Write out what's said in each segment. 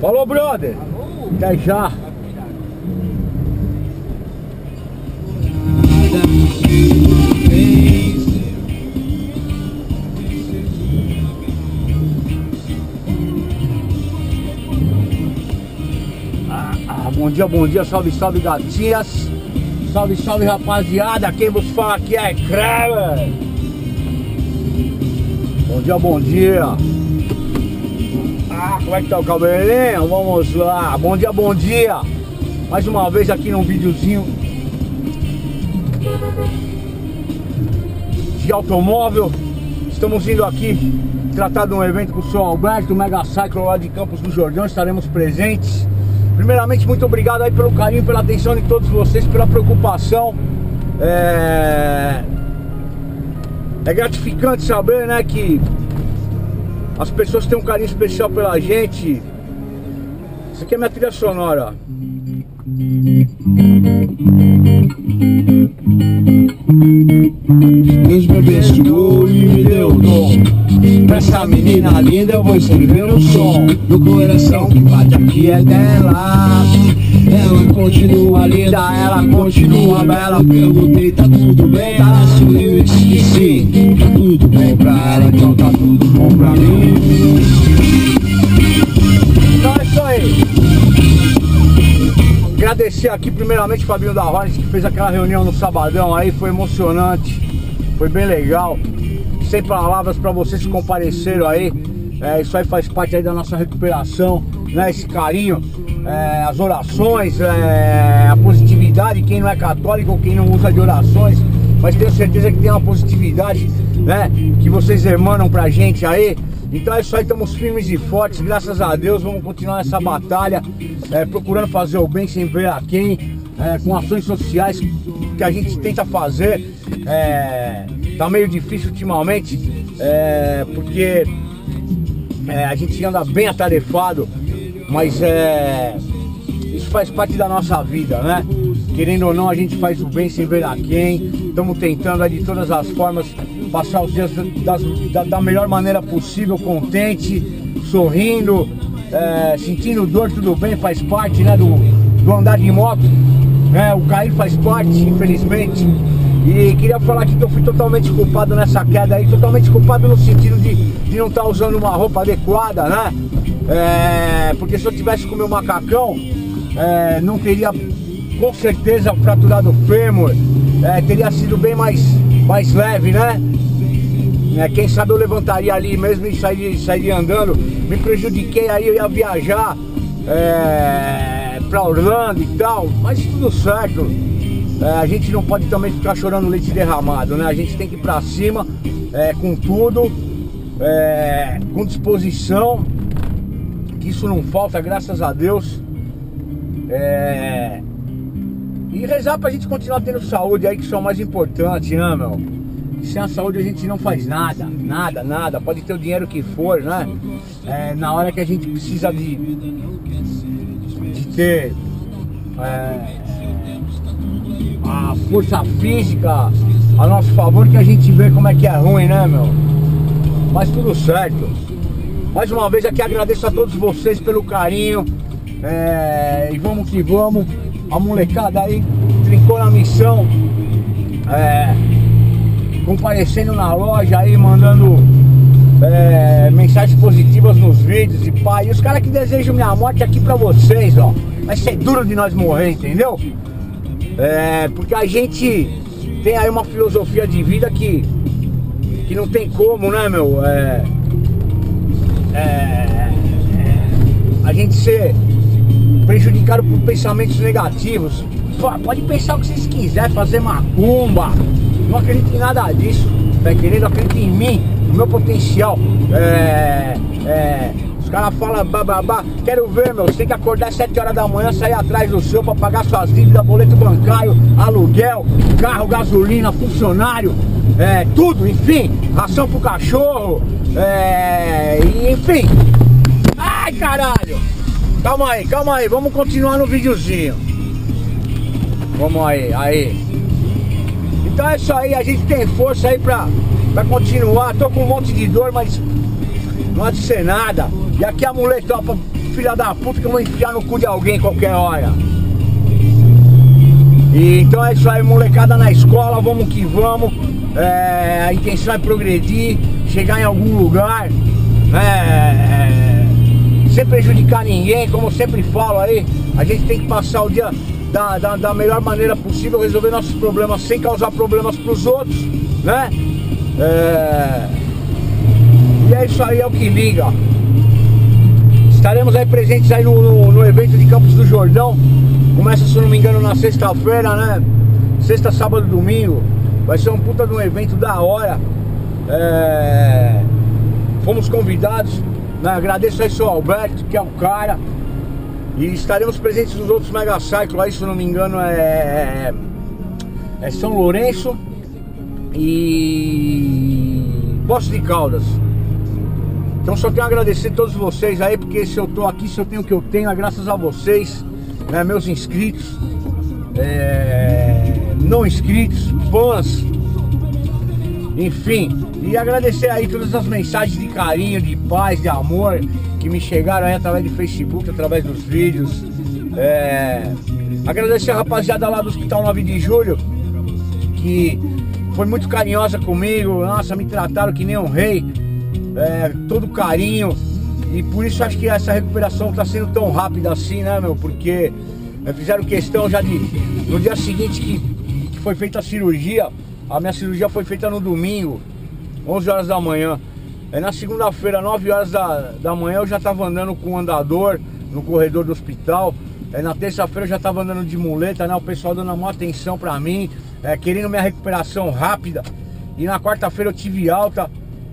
Falou, brother. Até já. Ah, ah, bom dia, bom dia, salve, salve gatinhas. Salve, salve rapaziada. Quem vos fala aqui é Kramer. Bom dia, bom dia. Ah, como é que tá o cabelinho? Vamos lá. Bom dia, bom dia. Mais uma vez aqui num videozinho de automóvel. Estamos indo aqui tratar de um evento com o senhor Alberto, Mega Cycle lá de Campos do Jordão. Estaremos presentes. Primeiramente, muito obrigado aí pelo carinho, pela atenção de todos vocês, pela preocupação. É, é gratificante saber, né, que as pessoas têm um carinho especial pela gente. Isso aqui é minha trilha sonora. Deus me abençoou e me deu dom. Pra essa menina linda eu vou escrever um som. No coração que bate aqui é dela. Ela continua linda, ela continua bela. Perguntei, tá tudo bem? Ela sorriu e disse sim. Então é isso aí. Agradecer aqui primeiramente o Fabinho da Hornet que fez aquela reunião no sabadão aí, foi emocionante, foi bem legal. Sem palavras para vocês que compareceram aí. É, isso aí faz parte aí da nossa recuperação, né? Esse carinho, é, as orações, é, a positividade, quem não é católico, quem não usa de orações, mas tenho certeza que tem uma positividade, né? Que vocês emanam pra gente aí. Então é isso aí, estamos firmes e fortes, graças a Deus, vamos continuar essa batalha, é, procurando fazer o bem sem ver a quem, é, com ações sociais que a gente tenta fazer. É, tá meio difícil ultimamente, é, porque é, a gente anda bem atarefado, mas é, isso faz parte da nossa vida, né? Querendo ou não, a gente faz o bem sem ver a quem. Estamos tentando de todas as formas passar os dias das, da, da, melhor maneira possível, contente, sorrindo, é, sentindo dor, tudo bem, faz parte né, do, do andar de moto. Né, o cair faz parte, infelizmente. E queria falar aqui que eu fui totalmente culpado nessa queda aí, totalmente culpado no sentido de, de não estar tá usando uma roupa adequada, né? É, porque se eu tivesse com meu macacão, é, não teria com certeza fraturado o fêmur, é, teria sido bem mais, mais leve, né? É, quem sabe eu levantaria ali mesmo e sairia, sairia andando. Me prejudiquei aí, eu ia viajar é, pra Orlando e tal, mas tudo certo. É, a gente não pode também ficar chorando leite derramado, né? A gente tem que ir pra cima é, com tudo, é, com disposição, que isso não falta, graças a Deus. É, e rezar pra gente continuar tendo saúde aí, que são mais importantes, né, meu? Sem a saúde a gente não faz nada, nada, nada. Pode ter o dinheiro que for, né? É, na hora que a gente precisa de, de ter é, a força física a nosso favor, que a gente vê como é que é ruim, né, meu? Mas tudo certo. Mais uma vez aqui agradeço a todos vocês pelo carinho. É, e vamos que vamos a molecada aí trincou na missão, é, comparecendo na loja aí, mandando é, mensagens positivas nos vídeos e pai. E os caras que desejam minha morte aqui pra vocês, ó. Vai ser duro de nós morrer, entendeu? É, porque a gente tem aí uma filosofia de vida que, que não tem como, né, meu? É, é, é a gente ser prejudicado por pensamentos negativos. Pode pensar o que vocês quiserem, fazer macumba. Não acredito em nada disso. Tá entendendo? Acredito em mim, no meu potencial. É. É. Os caras falam bababá, quero ver, meu, você tem que acordar às 7 horas da manhã, sair atrás do seu pra pagar suas dívidas, boleto bancário, aluguel, carro, gasolina, funcionário, é, tudo, enfim, ração pro cachorro, é, enfim. Ai, caralho! Calma aí, calma aí, vamos continuar no videozinho. Vamos aí, aí. Então é isso aí, a gente tem força aí pra, pra continuar. Tô com um monte de dor, mas não há de ser nada. E aqui a muleta, ó, filha da puta que eu vou enfiar no cu de alguém qualquer hora. E, então é isso aí, molecada na escola, vamos que vamos. É, a intenção é progredir, chegar em algum lugar, é, sem prejudicar ninguém, como eu sempre falo aí, a gente tem que passar o dia da, da, da melhor maneira possível, resolver nossos problemas sem causar problemas para os outros, né? É, e é isso aí, é o que liga. Estaremos aí presentes aí no, no, no evento de Campos do Jordão. Começa, se não me engano, na sexta-feira, né? Sexta, sábado, domingo. Vai ser um puta de um evento da hora. É... Fomos convidados. Né? Agradeço aí ao Alberto, que é o cara. E estaremos presentes nos outros Mega Cyclo aí, se não me engano, é. É São Lourenço e. Poço de Caldas. Então só tenho a agradecer a todos vocês aí, porque se eu tô aqui, se eu tenho o que eu tenho, é graças a vocês, né, meus inscritos, é, não inscritos, fãs, enfim. E agradecer aí todas as mensagens de carinho, de paz, de amor que me chegaram aí através de Facebook, através dos vídeos. É, agradecer a rapaziada lá do Hospital 9 de Julho, que foi muito carinhosa comigo, nossa, me trataram que nem um rei é, todo carinho. E por isso acho que essa recuperação está sendo tão rápida assim, né, meu? Porque é, fizeram questão já de. No dia seguinte que, que foi feita a cirurgia, a minha cirurgia foi feita no domingo, 11 horas da manhã. Aí na segunda-feira, 9 horas da, da manhã, eu já estava andando com o andador no corredor do hospital. Aí na terça-feira eu já estava andando de muleta, né? O pessoal dando uma atenção para mim, é, querendo minha recuperação rápida. E na quarta-feira eu tive alta.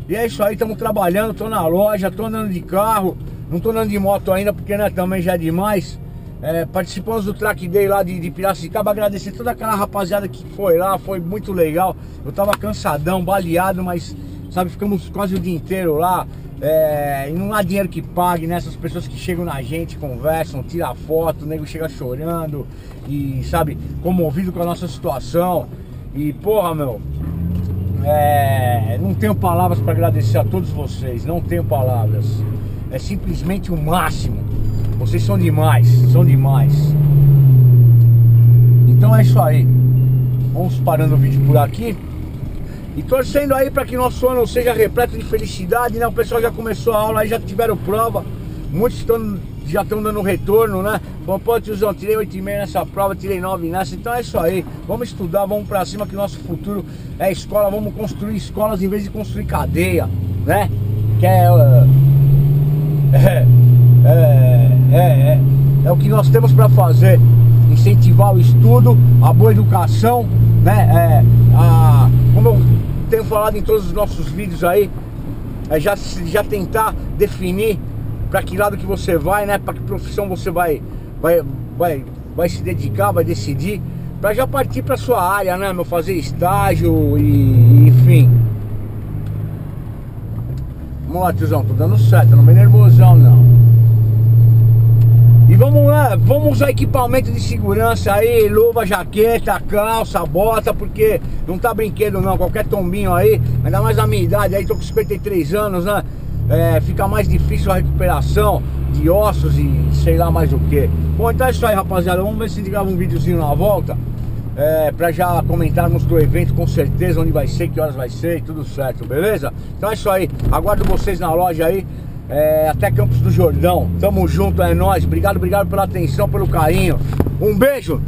E é isso aí, estamos trabalhando, tô na loja, tô andando de carro, não tô andando de moto ainda porque né, também já é demais. É, participamos do Track Day lá de, de Piracicaba, agradecer toda aquela rapaziada que foi lá, foi muito legal. Eu tava cansadão, baleado, mas sabe, ficamos quase o dia inteiro lá. É, e não há dinheiro que pague, né? Essas pessoas que chegam na gente, conversam, tiram foto, o nego chega chorando e, sabe, comovido com a nossa situação. E, porra, meu, é, não tenho palavras para agradecer a todos vocês, não tenho palavras. É simplesmente o máximo. Vocês são demais, são demais. Então é isso aí. Vamos parando o vídeo por aqui. E torcendo aí para que nosso ano seja repleto de felicidade, né? O pessoal já começou a aula aí, já tiveram prova. Muitos estão já estão dando retorno, né? Bom, pô, tiozão, tirei 8,5 nessa prova, tirei 9 nessa, então é isso aí. Vamos estudar, vamos pra cima que nosso futuro é escola, vamos construir escolas em vez de construir cadeia, né? Que é. É, nós temos para fazer. Incentivar o estudo, a boa educação, né? É, a, como eu tenho falado em todos os nossos vídeos aí, é já, já tentar definir para que lado que você vai, né? Para que profissão você vai, vai, vai, vai se dedicar, vai decidir, para já partir para sua área, né? Meu fazer estágio e enfim. Vamos lá, tiozão, tô dando certo, não vem nervosão não. E vamos lá, vamos usar equipamento de segurança aí, luva, jaqueta, calça, bota, porque não tá brinquedo não, qualquer tombinho aí, ainda mais a minha idade, aí tô com 53 anos, né? é, fica mais difícil a recuperação de ossos e sei lá mais o que. Bom, então é isso aí, rapaziada. Vamos ver se grava um videozinho na volta. É, pra já comentarmos do evento com certeza, onde vai ser, que horas vai ser e tudo certo, beleza? Então é isso aí, aguardo vocês na loja aí, é, até Campos do Jordão. Tamo junto, é nóis. Obrigado, obrigado pela atenção, pelo carinho. Um beijo